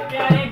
तो प्यारे